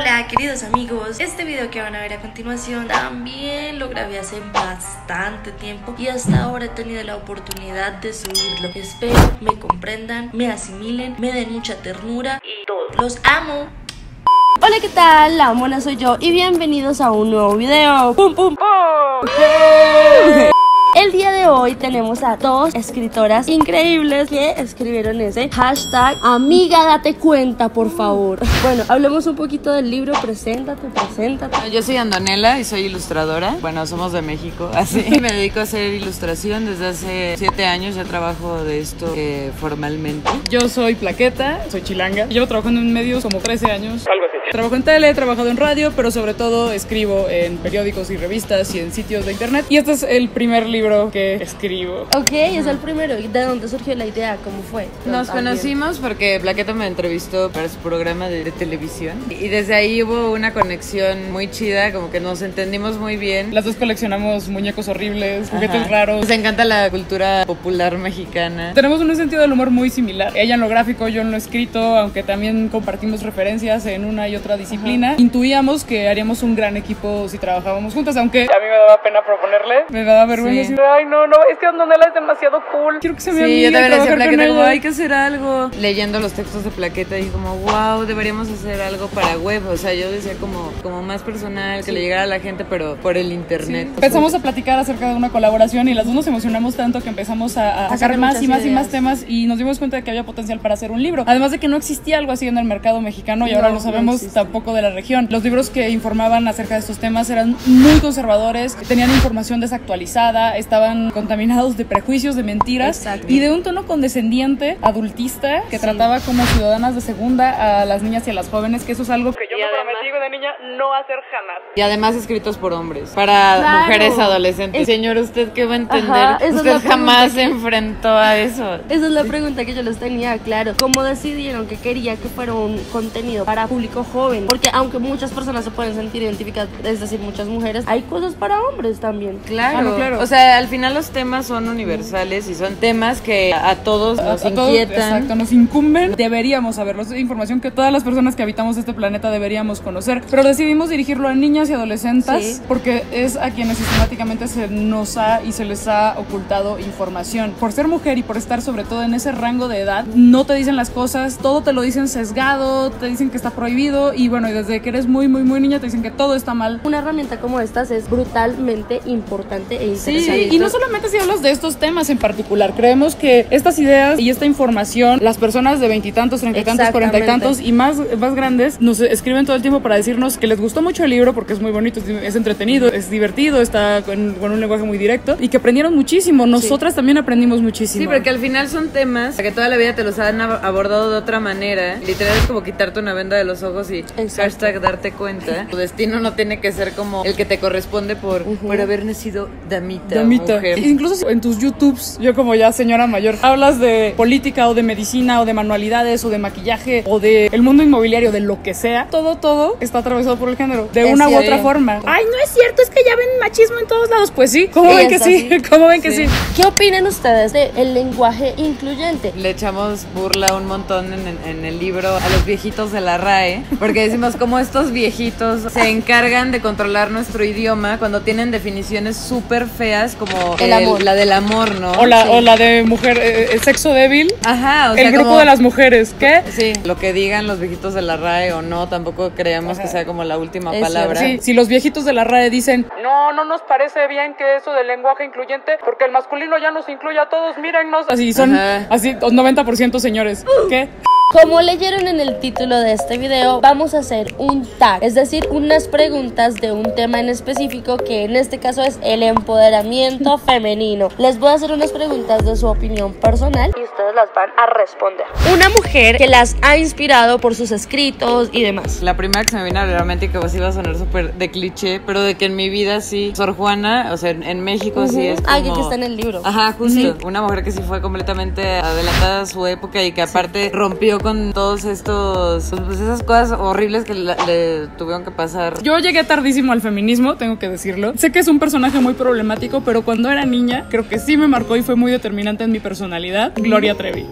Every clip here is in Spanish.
Hola queridos amigos, este video que van a ver a continuación también lo grabé hace bastante tiempo y hasta ahora he tenido la oportunidad de subirlo. Espero me comprendan, me asimilen, me den mucha ternura y todo. Los amo. Hola, ¿qué tal? La mona soy yo y bienvenidos a un nuevo video. ¡Pum, pum, pum! El día de hoy tenemos a dos escritoras increíbles que escribieron ese hashtag Amiga, date cuenta, por favor. Bueno, hablemos un poquito del libro. Preséntate, preséntate. Yo soy Andonela y soy ilustradora. Bueno, somos de México, así. Me dedico a hacer ilustración desde hace siete años. Ya trabajo de esto eh, formalmente. Yo soy Plaqueta, soy chilanga. Llevo trabajando en medios como 13 años. Algo así. Trabajo en tele, he trabajado en radio, pero sobre todo escribo en periódicos y revistas y en sitios de internet. Y este es el primer libro que escribo. Ok, es el primero. ¿Y de dónde surgió la idea? ¿Cómo fue? Nos También. conocimos porque Plaqueta me entrevistó para su programa de, de televisión. Y desde ahí hubo una conexión muy chida, como que nos entendimos muy bien. Las dos coleccionamos muñecos horribles, juguetes Ajá. raros. Nos encanta la cultura popular mexicana. Tenemos un sentido del humor muy similar. Ella en lo gráfico, yo en lo escrito, aunque también compartimos referencias en una y otra disciplina. Intuíamos que haríamos un gran equipo si trabajábamos juntas, aunque a mí me daba pena proponerle. Me daba vergüenza Sí. Ay, no, no, es que Andonela es demasiado cool. Quiero que se me Sí, yo también le decía Plaqueta como ella". hay que hacer algo. Leyendo los textos de Plaqueta dije como, wow, deberíamos hacer algo para web. O sea, yo decía como, como más personal, que le llegara a la gente, pero por el internet. Empezamos a platicar acerca de una colaboración y las dos nos emocionamos tanto que empezamos a, a sacar más y más y más temas y nos dimos cuenta de que había potencial para hacer un libro. Además de que no existía algo así en el mercado mexicano y No, ahora lo no sabemos tampoco de la región. Los libros que informaban acerca de estos temas eran muy conservadores, tenían información desactualizada, estaban contaminados de prejuicios, de mentiras Exacto. y de un tono condescendiente, adultista, que trataba como ciudadanas de segunda a las niñas y a las jóvenes, que eso es algo que yo Y me además- prometí de niña no hacer jamás. Y además escritos por hombres, para Claro. mujeres adolescentes. Es- Señor, ¿usted qué va a entender? Ajá, es usted jamás se enfrentó a eso. Esa es la pregunta que yo les tenía, claro. ¿Cómo decidieron que quería que fuera un contenido para público joven? Porque aunque muchas personas se pueden sentir identificadas, es decir, muchas mujeres, hay cosas para hombres también. Claro, Ah, no, claro. O sea, al final los temas son universales y son temas que a todos nos a inquietan. exacto, nos incumben. Deberíamos saberlos. Es información que todas las personas que habitamos este planeta deberíamos conocer. Pero decidimos dirigirlo a niñas y adolescentes Sí. porque es a quienes sistemáticamente se nos ha y se les ha ocultado información. Por ser mujer y por estar sobre todo en ese rango de edad, no te dicen las cosas, todo te lo dicen sesgado, te dicen que está prohibido y bueno, y desde que eres muy, muy, muy niña te dicen que todo está mal. Una herramienta como estas es brutalmente importante e Sí, interesante. y no solamente si hablas de estos temas en particular, creemos que estas ideas y esta información, las personas de veintitantos, treinta y tantos, cuarenta y tantos y más, más grandes, nos escriben todo el tiempo para decirnos que les gustó mucho el libro porque es muy bonito, es, entretenido, es divertido, está con, con un lenguaje muy directo y que aprendieron muchísimo. Nosotras también aprendimos muchísimo. Sí, porque al final son temas que toda la vida te los han ab- abordado de otra manera. Literal es como quitarte una venda de los ojos y Exacto. hashtag darte cuenta. Tu destino no tiene que ser como el que te corresponde por, por haber nacido damita. Damita. mujer. Incluso en tus YouTubes, yo como ya señora mayor, hablas de política o de medicina o de manualidades o de maquillaje o de el mundo inmobiliario, de lo que sea. Todo, todo está atravesado por el género, de Es una u otra forma. Ay, no es cierto, es que ya ven machismo en todos lados. Pues sí, ¿cómo Sí, ven que sí? ¿Cómo ven que sí? ¿Qué opinan ustedes del lenguaje incluyente? Le echamos burla un montón en, en- en el libro a los viejitos de la RAE, porque decimos como estos viejitos se encargan de controlar nuestro idioma cuando tienen definiciones súper feas como El amor. la del amor, ¿no? O la, Sí. o la de mujer, eh, eh, sexo débil. Ajá, o sea, el grupo como- de las mujeres, ¿qué? Sí, lo que digan los viejitos de la RAE o no, tampoco creemos que sea como la última Es palabra. Sí, si los viejitos de la RAE dicen, no, no nos parece bien que eso del lenguaje incluyente, porque el masculino ya nos incluye a todos, mírennos. Así son, Ajá. así, 90% señores. ¿Qué? Como leyeron en el título de este video, vamos a hacer un tag, es decir, unas preguntas de un tema en específico que en este caso es el empoderamiento femenino. Les voy a hacer unas preguntas de su opinión personal y ustedes las van a responder. Una mujer que las ha inspirado por sus escritos y demás. La primera que se me vino a la mente y que pues iba a sonar súper de cliché, pero de que en mi vida sí, Sor Juana, o sea, en, en México sí es como... Alguien que está en el libro. Ajá, justo. Una mujer que sí fue completamente adelantada a su época y que aparte rompió con todos estos, pues esas cosas horribles que la- le tuvieron que pasar. Yo llegué tardísimo al feminismo, tengo que decirlo. Sé que es un personaje muy problemático, pero cuando era niña, creo que sí me marcó y fue muy determinante en mi personalidad, Gloria Trevi.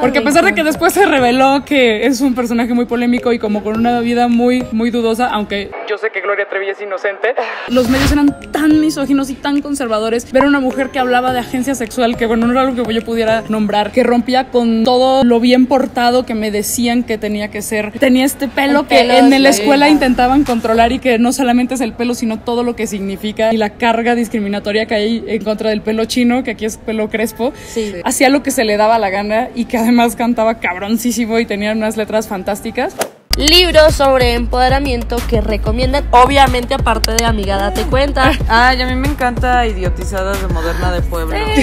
Porque a pesar de que después se reveló que es un personaje muy polémico y como con una vida muy, muy dudosa, aunque yo sé que Gloria Trevi es inocente, los medios eran tan misóginos y tan conservadores. Ver a una mujer que hablaba de agencia sexual, que bueno, no era algo que yo pudiera nombrar, que rompía con todo lo bien portado que me decían que tenía que ser. Tenía este pelo El que pelo en la escuela la- intentaban controlar y que no solamente es el pelo, sino todo lo que significa y la carga discriminatoria que hay en contra del pelo chino, que aquí es pelo crespo Sí. hacía lo que se le daba la gana y que además cantaba cabroncísimo y tenía unas letras fantásticas. Libros sobre empoderamiento que recomiendan, obviamente aparte de Amiga Date Cuenta. Ay, a mí me encanta Idiotizadas de Moderna de Pueblo.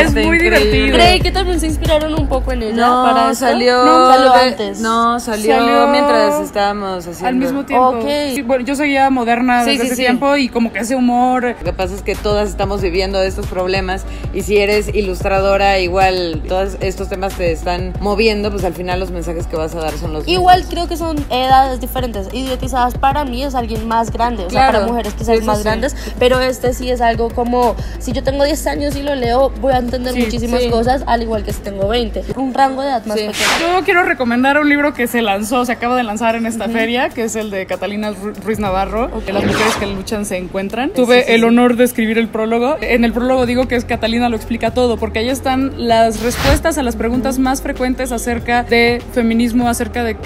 es muy divertido. Creí que también se inspiraron un poco en ella No, para salió, No, salió de- antes. No, salió, Salió mientras estábamos haciendo. Al mismo tiempo. Ok. Sí, bueno, yo seguía moderna Sí, desde sí, ese sí. tiempo y como que ese humor. Lo que pasa es que todas estamos viviendo estos problemas y si eres ilustradora, igual todos estos temas te están moviendo, pues al final los mensajes que vas a dar son los Igual mismos. creo que son edades diferentes. Idiotizadas para mí es alguien más grande, o sea, Claro. para mujeres quizás más sí. grandes, pero este sí es algo como, si yo tengo 10 años y lo leo, voy a entender Sí, muchísimas sí. cosas, al igual que si tengo 20. Un rango de edad más pequeño. Yo quiero recomendar un libro que se lanzó, se acaba de lanzar en esta feria, que es el de Catalina Ru- Ruiz Navarro, que Las mujeres que luchan se encuentran. Tuve el honor de escribir el prólogo. En el prólogo digo que es Catalina lo explica todo, porque ahí están las respuestas a las preguntas más frecuentes acerca de feminismo, acerca de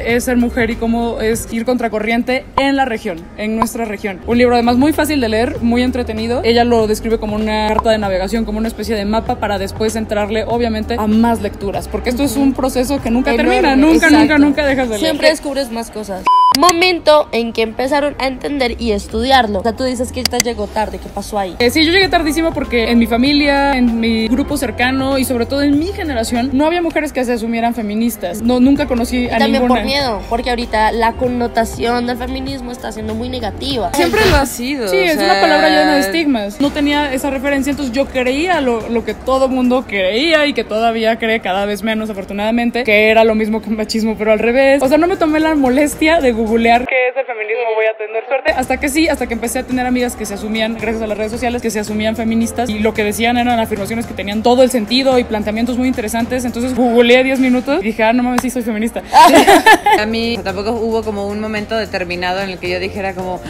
qué es ser mujer y cómo es ir contracorriente en la región, en nuestra región. Un libro además muy fácil de leer, muy entretenido. Ella lo describe como una carta de navegación, como una especie de mapa para después entrarle, obviamente, a más lecturas, porque esto es un proceso que nunca Enorme, termina, nunca, exacto. nunca, nunca dejas de leer. Siempre descubres más cosas. Momento en que empezaron a entender y estudiarlo. O sea, tú dices que esta llegó tarde, ¿qué pasó ahí? Eh, sí, yo llegué tardísimo porque en mi familia, en mi grupo cercano y sobre todo en mi generación no había mujeres que se asumieran feministas. No, nunca conocí a También ninguna. por miedo, porque ahorita la connotación del feminismo está siendo muy negativa. Siempre lo ha sido. Sí, es sea, una palabra llena de estigmas. No tenía esa referencia, entonces yo creía lo, lo que todo mundo creía y que todavía cree cada vez menos, afortunadamente, que era lo mismo que un machismo, pero al revés. O sea, no me tomé la molestia de googlear qué es el feminismo, voy a tener suerte. Hasta que sí, hasta que empecé a tener amigas que se asumían, gracias a las redes sociales, que se asumían feministas y lo que decían eran afirmaciones que tenían todo el sentido y planteamientos muy interesantes. Entonces googleé 10 minutos y dije, ah, no mames, sí soy feminista. A mí tampoco hubo como un momento determinado en el que yo dijera como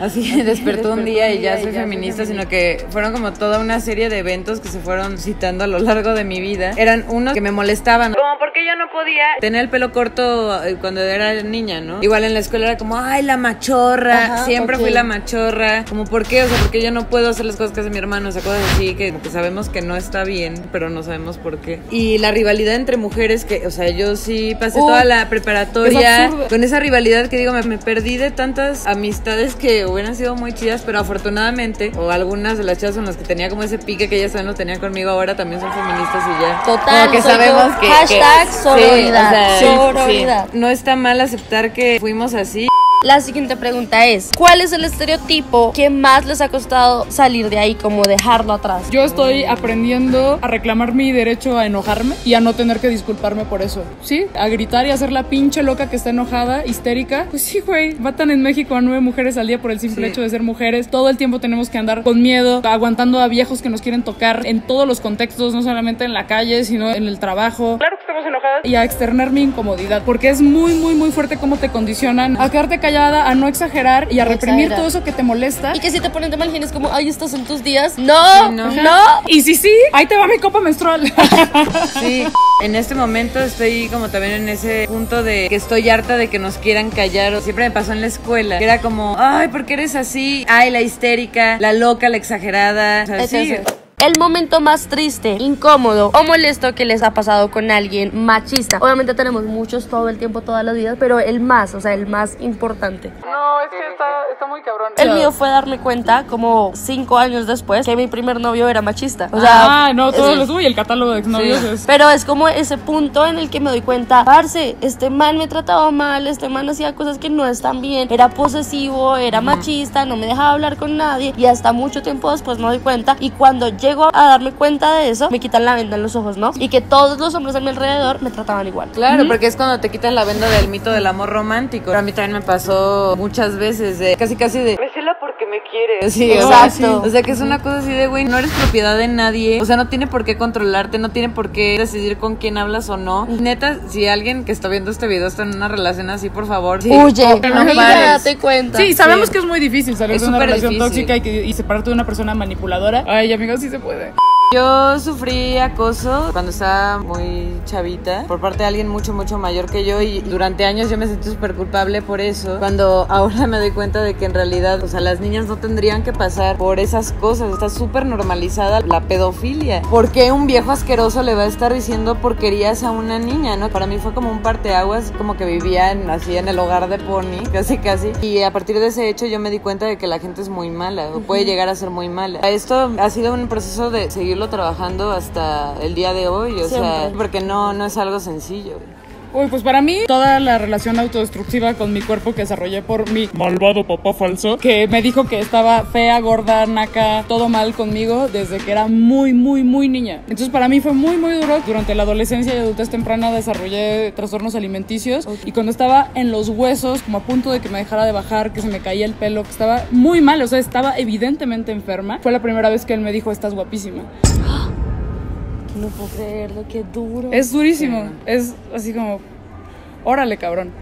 así despertó un día y ya soy feminista, sino que fueron como toda una serie de eventos que se fueron citando a lo largo de mi vida. Eran unos que me molestaban. Como porque yo no podía tener el pelo corto eh, cuando era niña, ¿no? Igual en la escuela era como, ay, la machorra. Ajá, Siempre ok. fui la machorra. Como, ¿por qué? O sea, porque yo no puedo hacer las cosas que hace mi hermano. O sea, cosas así que, que sabemos que no está bien, pero no sabemos por qué. Y la rivalidad entre mujeres que, o sea, yo sí pasé Uh, toda la es con esa rivalidad que digo, me, me perdí de tantas amistades que hubieran sido muy chidas, pero afortunadamente, o algunas de las chicas con las que tenía como ese pique que ellas también lo tenían conmigo ahora, también son feministas y ya. Total, Como que sabemos yo. que... Hashtag que- sí, sororidad, o sea, sí, sororidad. sí. No está mal aceptar que fuimos así. La siguiente pregunta es, ¿cuál es el estereotipo que más les ha costado salir de ahí, como dejarlo atrás? Yo estoy aprendiendo a reclamar mi derecho a enojarme y a no tener que disculparme por eso. ¿Sí? A gritar y a ser la pinche loca que está enojada, histérica. Pues sí, güey. Matan en México a nueve mujeres al día por el simple Sí. hecho de ser mujeres. Todo el tiempo tenemos que andar con miedo, aguantando a viejos que nos quieren tocar en todos los contextos, no solamente en la calle, sino en el trabajo. Claro que estamos enojadas. Y a externar mi incomodidad, porque es muy, muy, muy fuerte cómo te condicionan a quedarte callada, a no exagerar y a No reprimir exagerar. todo eso que te molesta. Y que si te ponen de mal genio es como, ay, estos son tus días. No, Sí, no. no. Y si sí, ahí te va mi copa menstrual. Sí, en este momento estoy como también en ese punto de que estoy harta de que nos quieran callar. O Siempre me pasó en la escuela, que era como, ay, ¿por qué eres así? Ay, la histérica, la loca, la exagerada. O sea, sí. El momento más triste, incómodo o molesto que les ha pasado con alguien machista. Obviamente tenemos muchos todo el tiempo, todas las vidas, pero el más, o sea, el más importante. No, es que está, está muy cabrón. El mío fue darme cuenta, como cinco años después, que mi primer novio era machista. O sea, ah, no, todos es- los uy, el catálogo de exnovios Sí. es. Pero es como ese punto en el que me doy cuenta, parce, este man me trataba mal, este man hacía cosas que no están bien, era posesivo, era machista, no me dejaba hablar con nadie y hasta mucho tiempo después me doy cuenta y cuando llego a darme cuenta de eso, me quitan la venda en los ojos, ¿no? Y que todos los hombres a mi alrededor me trataban igual. Claro, porque es cuando te quitan la venda del mito del amor romántico. Pero a mí también me pasó muchas veces de casi casi de porque me quiere. Sí, Exacto. O sea, que es una cosa así de güey, no eres propiedad de nadie. O sea, no tiene por qué controlarte, no tiene por qué decidir con quién hablas o no. Neta, si alguien que está viendo este video está en una relación así, por favor, sí, Huye, no amiga, pares. date cuenta. Sí, sabemos que es muy difícil salir Es de una súper relación difícil. tóxica y, que, y separarte de una persona manipuladora. Ay, amigos, sí se puede. Yo sufrí acoso cuando estaba muy chavita por parte de alguien mucho, mucho mayor que yo y durante años yo me sentí súper culpable por eso. Cuando ahora me doy cuenta de que en realidad, o sea, las niñas no tendrían que pasar por esas cosas. Está súper normalizada la pedofilia. ¿Por qué un viejo asqueroso le va a estar diciendo porquerías a una niña, no? Para mí fue como un parteaguas, como que vivía en, así en el hogar de Pony, casi casi. Y a partir de ese hecho yo me di cuenta de que la gente es muy mala o puede llegar a ser muy mala. Esto ha sido un proceso de seguirlo trabajando hasta el día de hoy, o sea, porque no, no es algo sencillo. Uy, pues para mí, toda la relación autodestructiva con mi cuerpo que desarrollé por mi malvado papá falso, que me dijo que estaba fea, gorda, naca, todo mal conmigo desde que era muy, muy, muy niña. Entonces para mí fue muy, muy duro. Durante la adolescencia y adultez temprana desarrollé trastornos alimenticios y cuando estaba en los huesos, como a punto de que me dejara de bajar, que se me caía el pelo, que estaba muy mal, o sea, estaba evidentemente enferma, fue la primera vez que él me dijo, estás guapísima. No puedo creerlo, qué duro. Es durísimo, es así como, órale, cabrón.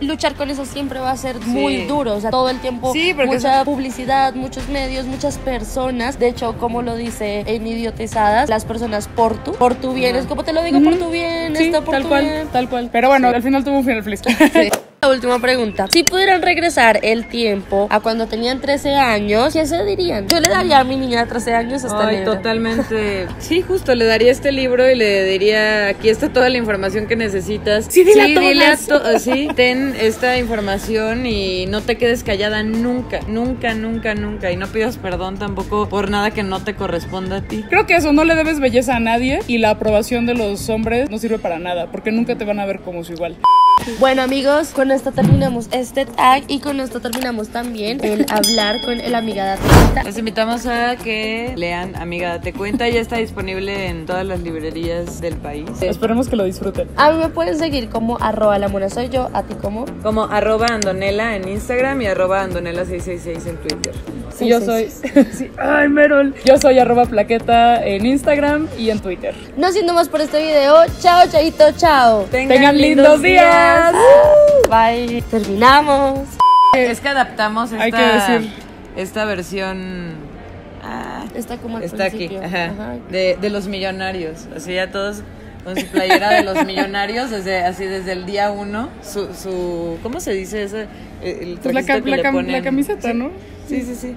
luchar con eso siempre va a ser muy duro, o sea, todo el tiempo Sí, mucha publicidad, muchos medios, muchas personas, de hecho, como lo dice en Idiotizadas, las personas por tu, por tu bien, es como te lo digo, por tu bien, Sí, esto por tal tu cual, bien. tal cual. Pero bueno, al final tuvo un final feliz. La última pregunta. Si pudieran regresar el tiempo a cuando tenían 13 años, ¿qué se dirían? Yo le daría a mi niña de 13 años esta Ay, libro. totalmente. Sí, justo, le daría este libro y le diría, aquí está toda la información que necesitas. Sí, dile a dile a to- sí, ten esta información y no te quedes callada nunca, nunca, nunca, nunca. Y no pidas perdón tampoco por nada que no te corresponda a ti. Creo que eso, no le debes belleza a nadie y la aprobación de los hombres no sirve para nada, porque nunca te van a ver como su igual. Bueno amigos, con esto terminamos este tag y con esto terminamos también el hablar con el amiga de Atlanta. Les invitamos a que lean Amiga Date Cuenta, ya está disponible en todas las librerías del país. Esperemos que lo disfruten. A mí me pueden seguir como arroba la mona soy yo, a ti como Como arroba Andonela en Instagram y arroba Andonela666 en Twitter. Sí, yo soy. sí. Ay, Merol. Yo soy arroba plaqueta en Instagram y en Twitter. No siendo más por este video, chao, chaito, chao. Tengan lindos días. Bye. Terminamos. Es que adaptamos esta, Hay que decir. esta versión. ah, Está como al está aquí, ajá, Ajá. De, de los millonarios. Así ya todos con su playera de los millonarios, desde, así desde el día uno. Su, su ¿Cómo se dice ese? El Pues la, trajecito ca- que la le cam- ponen. la camiseta, Sí. ¿no? Sí, sí, sí.